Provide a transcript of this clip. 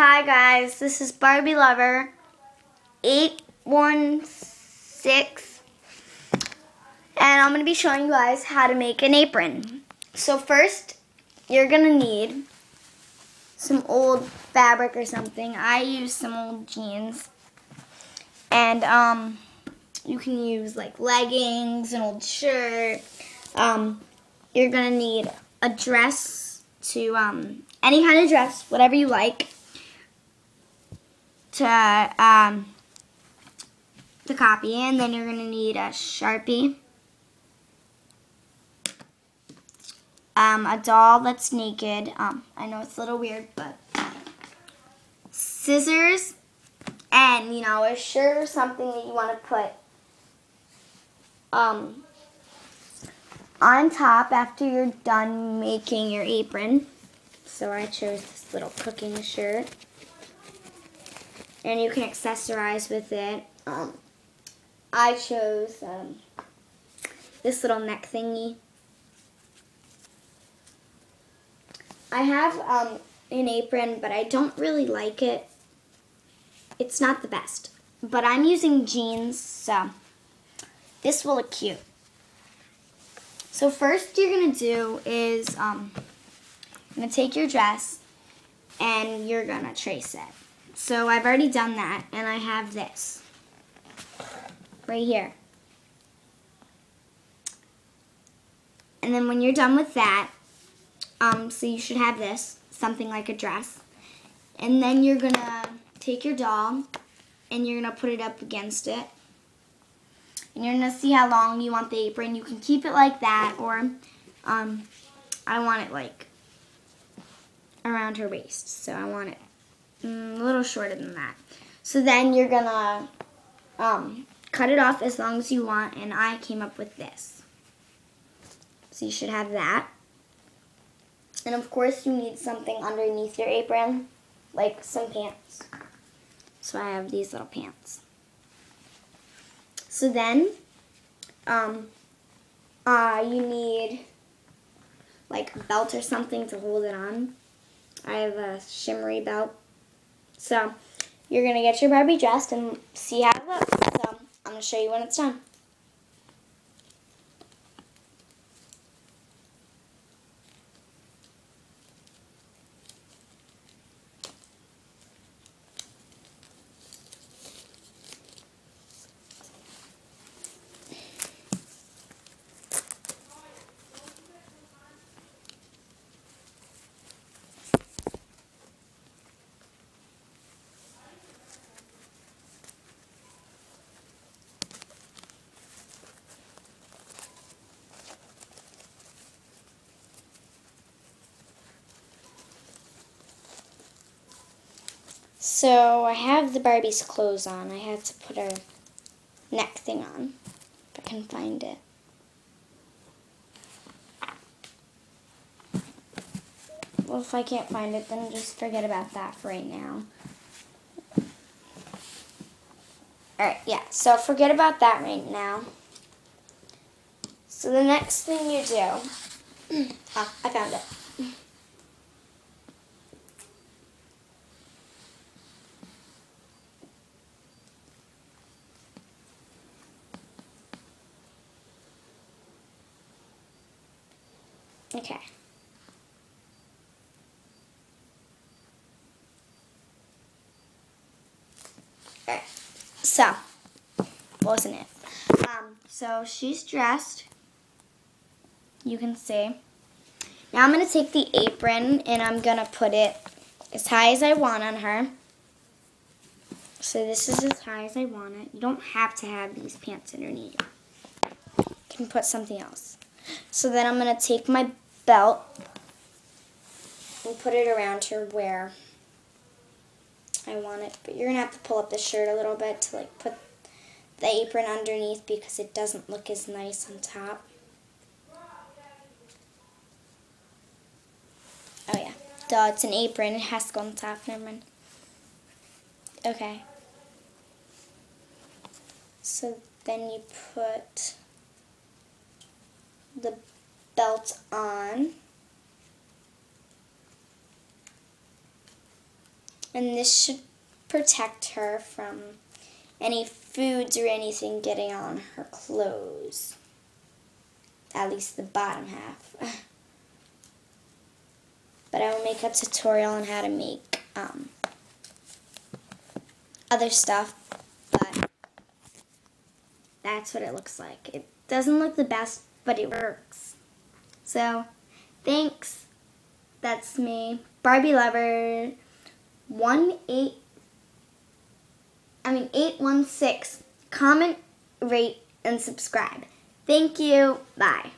Hi guys, this is Barbie Lover 816 and I'm going to be showing you guys how to make an apron. So first, you're going to need some old fabric or something. I use some old jeans and um, you can use like leggings, an old shirt. Um, you're going to need a dress to um, any kind of dress, whatever you like to um, to copy and then you're going to need a Sharpie, um, a doll that's naked, um, I know it's a little weird, but scissors, and, you know, a shirt or something that you want to put um, on top after you're done making your apron. So I chose this little cooking shirt and you can accessorize with it. Um, I chose um, this little neck thingy. I have um, an apron, but I don't really like it. It's not the best. But I'm using jeans, so this will look cute. So first you're going to do is, um, going to take your dress and you're going to trace it. So I've already done that, and I have this right here. And then when you're done with that, um, so you should have this, something like a dress. And then you're going to take your doll, and you're going to put it up against it. And you're going to see how long you want the apron. You can keep it like that, or um, I want it like around her waist. So I want it Mm, a little shorter than that. So then you're gonna um, cut it off as long as you want, and I came up with this. So you should have that. And of course you need something underneath your apron, like some pants. So I have these little pants. So then, um, uh, you need like a belt or something to hold it on. I have a shimmery belt so you're going to get your Barbie dressed and see how it looks. So I'm going to show you when it's done. So I have the Barbie's clothes on. I had to put her neck thing on, if I can find it. Well, if I can't find it, then just forget about that for right now. Alright, yeah, so forget about that right now. So the next thing you do, ah, I found it. Okay. So, wasn't it? Um, so she's dressed, you can see. Now I'm going to take the apron and I'm going to put it as high as I want on her. So this is as high as I want it. You don't have to have these pants underneath. You can put something else. So then I'm going to take my belt and put it around her where I want it. But you're going to have to pull up the shirt a little bit to like put the apron underneath because it doesn't look as nice on top. Oh yeah, duh, it's an apron. It has to go on top. Never mind. Okay. So then you put the belt on. And this should protect her from any foods or anything getting on her clothes. At least the bottom half. but I will make a tutorial on how to make um, other stuff. But that's what it looks like. It doesn't look the best, but it works. So, thanks. That's me. Barbie Lover 18 I mean 816. Comment, rate and subscribe. Thank you. Bye.